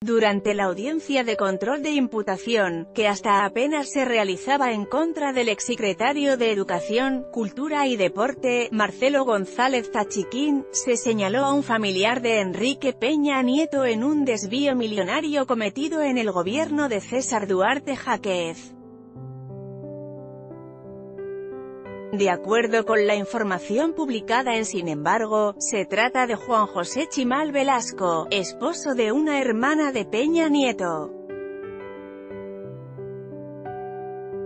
Durante la audiencia de control de imputación, que hasta apenas se realizaba en contra del exsecretario de Educación, Cultura y Deporte, Marcelo González Tachiquín, se señaló a un familiar de Enrique Peña Nieto en un desvío millonario cometido en el gobierno de César Duarte Jaquez. De acuerdo con la información publicada en Sin embargo, se trata de Juan José Chimal Velasco, esposo de una hermana de Peña Nieto.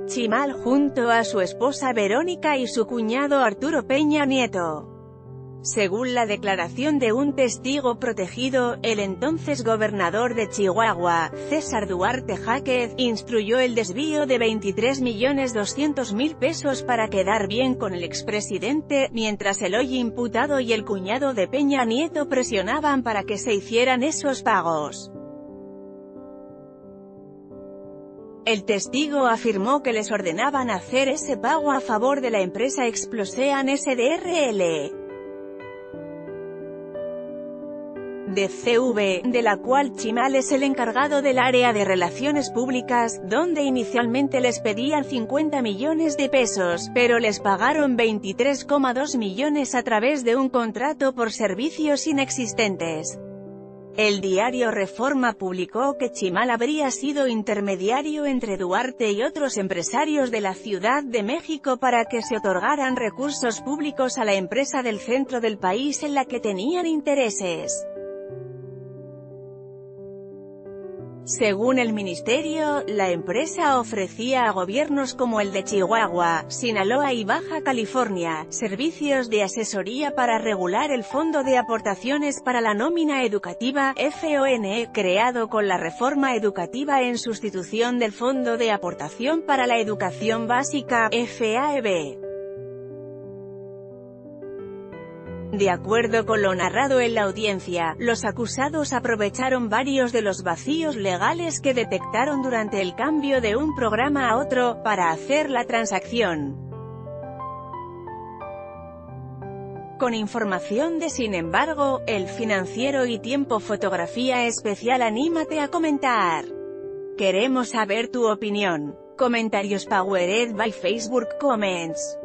Chimal junto a su esposa Verónica y su cuñado Arturo Peña Nieto. Según la declaración de un testigo protegido, el entonces gobernador de Chihuahua, César Duarte Jáquez, instruyó el desvío de 23.200.000 pesos para quedar bien con el expresidente, mientras el hoy imputado y el cuñado de Peña Nieto presionaban para que se hicieran esos pagos. El testigo afirmó que les ordenaban hacer ese pago a favor de la empresa Explosean SDRL. De CV, de la cual Chimal es el encargado del área de relaciones públicas, donde inicialmente les pedían 50 millones de pesos, pero les pagaron 23,2 millones a través de un contrato por servicios inexistentes. El diario Reforma publicó que Chimal habría sido intermediario entre Duarte y otros empresarios de la Ciudad de México para que se otorgaran recursos públicos a la empresa del centro del país en la que tenían intereses. Según el ministerio, la empresa ofrecía a gobiernos como el de Chihuahua, Sinaloa y Baja California, servicios de asesoría para regular el Fondo de Aportaciones para la Nómina Educativa, FONE, creado con la reforma educativa en sustitución del Fondo de Aportación para la Educación Básica, FAEB. De acuerdo con lo narrado en la audiencia, los acusados aprovecharon varios de los vacíos legales que detectaron durante el cambio de un programa a otro, para hacer la transacción. Con información de Sin embargo, El Financiero y Tiempo Fotografía Especial Anímate a comentar. Queremos saber tu opinión. Comentarios Powered by Facebook Comments.